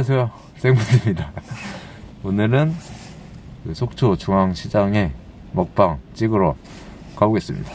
안녕하세요. 생분입니다. 오늘은 그 속초 중앙시장에 먹방 찍으러 가보겠습니다.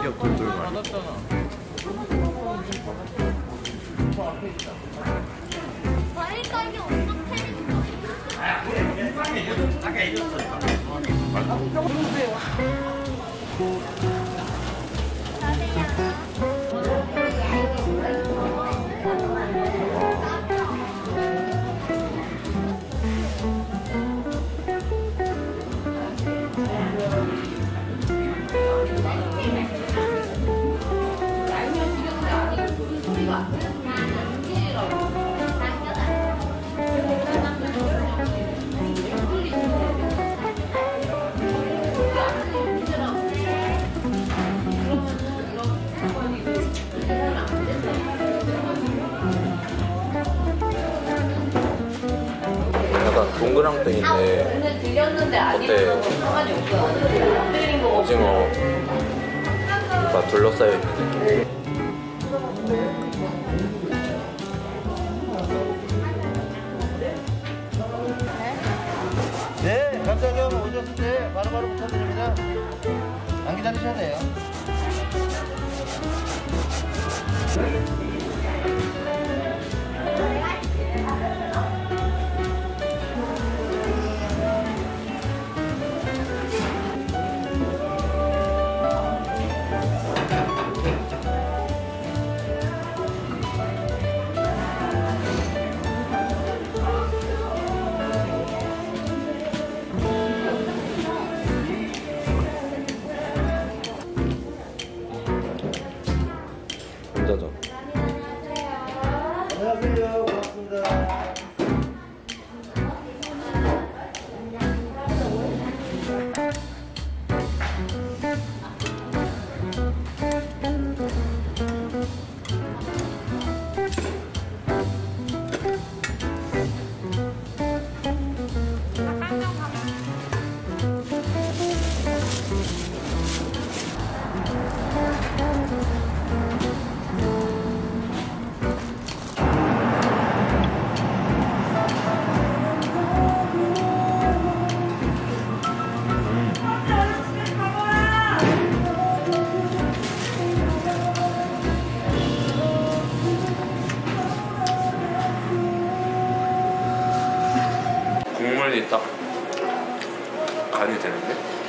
삼겹 돌돌말. 과일 패는 약간 동그랑땡인데 오늘 들렸는데 아니면 어때? 상관이 없어요. 안 들린 거 오징어가 둘러싸여 있는 느낌. 네, 감사하게 오셨을 때 바로바로 부탁드립니다. 안 기다리셔도 돼요. 간이 되는데?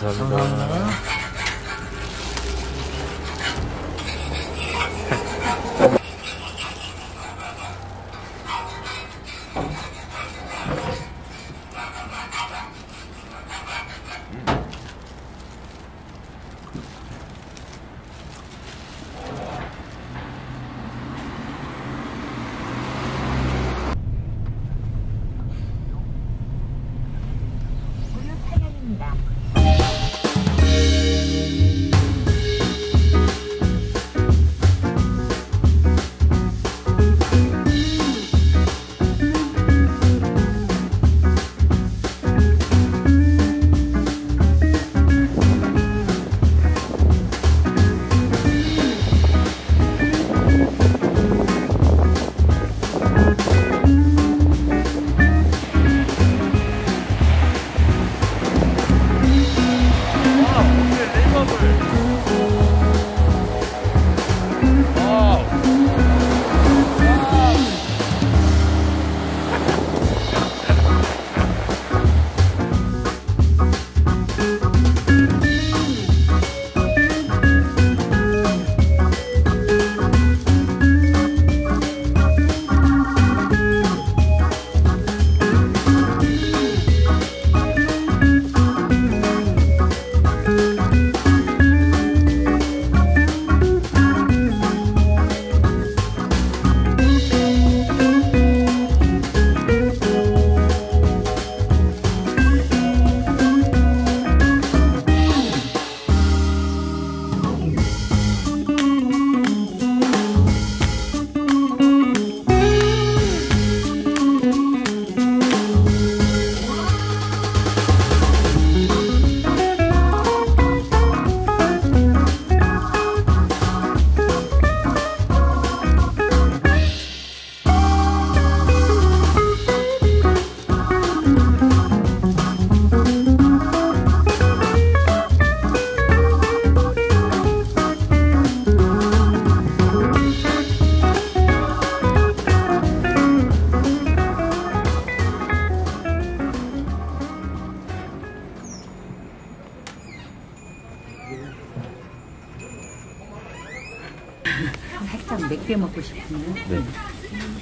감사합니다. 타령입니다. 싶으면 네.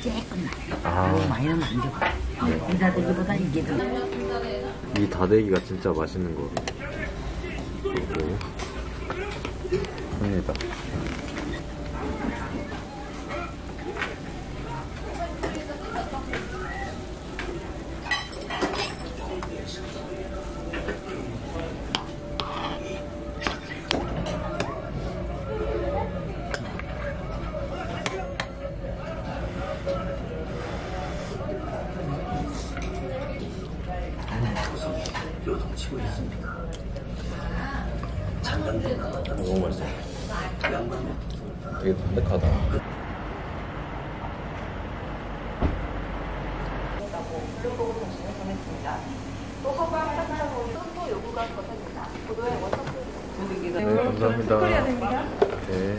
조금만 아. 너무 많이 넣으면 안 좋아 이다대기보다 이게 더이 다대기가 진짜 맛있는 거. 그리고 합니다. 너무 맛있어. 되게 담백하다. 네, 감사합니다. 네.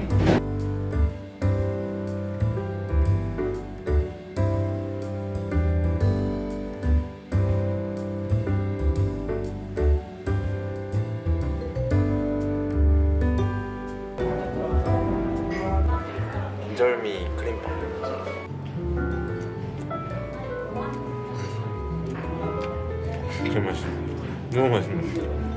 너무 맛있네.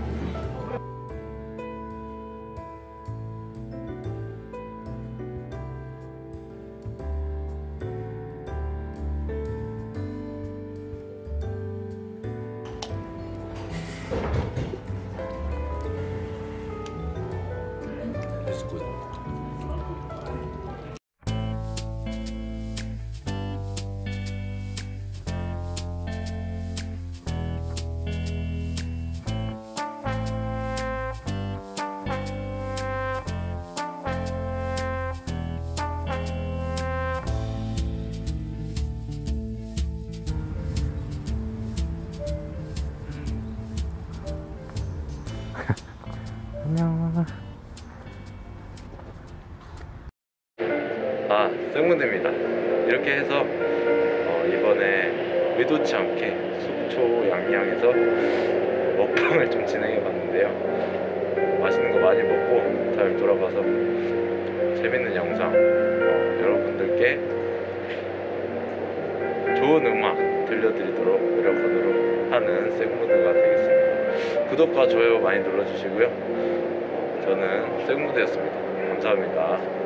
아, 생문대입니다. 이렇게 해서 어, 이번에 의도치 않게 속초 양양에서 먹방을 좀 진행해 봤는데요. 맛있는 거 많이 먹고 잘 돌아가서 재밌는 영상 어, 여러분들께 좋은 음악 들려드리도록 노력하도록 하는 생무드가 되겠습니다. 구독과 좋아요 많이 눌러주시고요. 저는 생무드였습니다. 감사합니다.